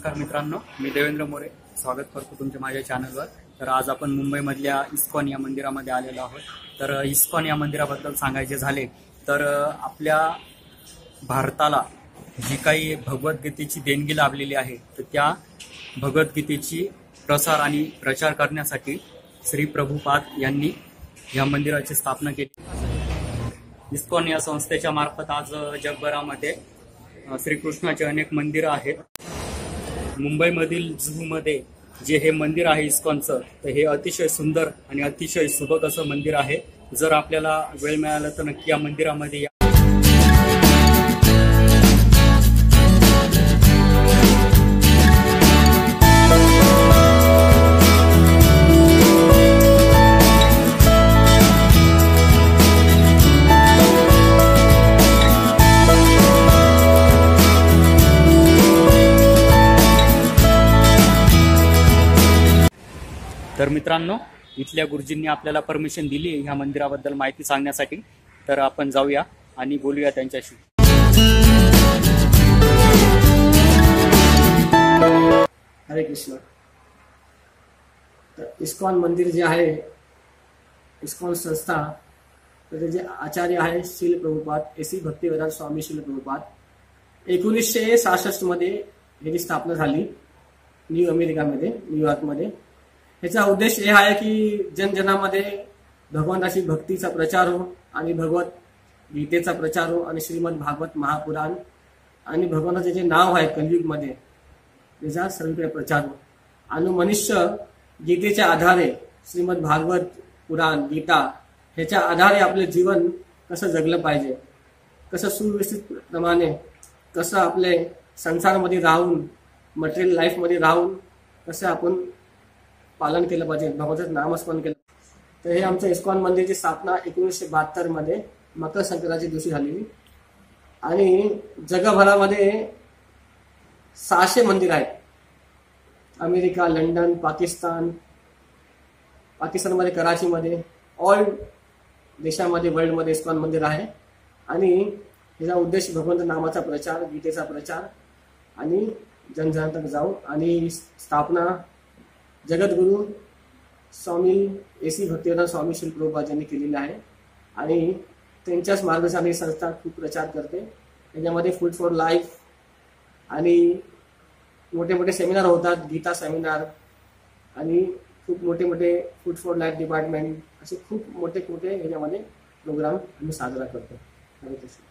मी देवेंद्र मोरे. स्वागत करतो तुमच्या माझ्या चॅनलवर तर आज आपण मुंबईमधल्या इस्कॉन या मंदिरामध्ये आलेलो आहोत. तर इस्कॉन या मंदिराबद्दल सांगायचे झाले तर आपल्या भारताला जी काही भगवद्गीतेची देणगी लाभलेली आहे तर त्या भगवद्गीतेची प्रसार आणि प्रचार करण्यासाठी श्री प्रभुपाद यांनी या मंदिराची स्थापना केली. इस्कॉन या संस्थेच्या मार्फत आज जगभरामध्ये श्रीकृष्णाचे अनेक मंदिरं आहेत. मुंबईमधील जुहूमध्ये जे हे मंदिर आहे इस्कॉनचं तर हे अतिशय सुंदर आणि अतिशय सुबक असं मंदिर आहे. जर आपल्याला वेळ मिळाला तर नक्की या मंदिरामध्ये तर मित्रांनो इथल्या गुरुजींनी आपल्याला परमिशन दिली ह्या मंदिराबद्दल माहिती सांगण्यासाठी. तर आपण जाऊया आणि बोलूया त्यांच्याशी. हरे कृष्ण. तर इस्कॉन मंदिर जे आहे इस्कॉन संस्था तर त्याचे आचार्य आहे शिल प्रभुपाद एसी भक्तिवेदांत स्वामी शिल प्रभुपाद एकोणीसशे सहासष्टमध्ये याची स्थापना झाली न्यू अमेरिकामध्ये न्यूयॉर्कमध्ये ह्याचा उद्देश हे आहे की जनजनामध्ये भगवंताची भक्तीचा प्रचार हो आणि भगवत गीतेचा प्रचार हो आणि श्रीमद भागवत महापुराण आणि भगवंताचे जे नाव आहे कलयुगमध्ये त्याचा सर्वीकडे प्रचार हो. आणि मनुष्य गीतेच्या आधारे श्रीमद भागवत पुराण गीता ह्याच्या आधारे आपले जीवन कसं जगलं पाहिजे कसं सुव्यवस्थित प्रमाणे कसं आपले संसारमध्ये राहून मटेरियल लाईफमध्ये राहून कसं आपण पालन केलं पाहिजे. भगवंताचं नामस्मरण केलं. तर हे आमचं इस्कॉन मंदिरची स्थापना एकोणीसशे बहात्तरमध्ये मकर संक्रांतीच्या दिवशी झालेली आणि जगभरामध्ये सहाशे मंदिर आहेत. अमेरिका लंडन पाकिस्तान पाकिस्तानमध्ये कराचीमध्ये ऑल देशामध्ये वर्ल्डमध्ये इस्कॉन मंदिर आहे. आणि याचा उद्देश भगवंत नामाचा प्रचार गीतेचा प्रचार आणि जनजनातक जाऊ आणि स्थापना जगद्गुरू स्वामी ए सी भक्तिवेदांत स्वामी श्री प्रभुपाद यांनी केलेलं आहे. आणि त्यांच्याच मार्गदर्शनाने ही संस्था खूप प्रचार करते. त्याच्यामध्ये फूड फॉर लाईफ आणि मोठे मोठे सेमिनार होतात गीता सेमिनार आणि खूप मोठे मोठे फूड फॉर लाईफ डिपार्टमेंट असे खूप मोठे मोठे ह्याच्यामध्ये प्रोग्राम आम्ही साजरा करतो. हरे कृष्ण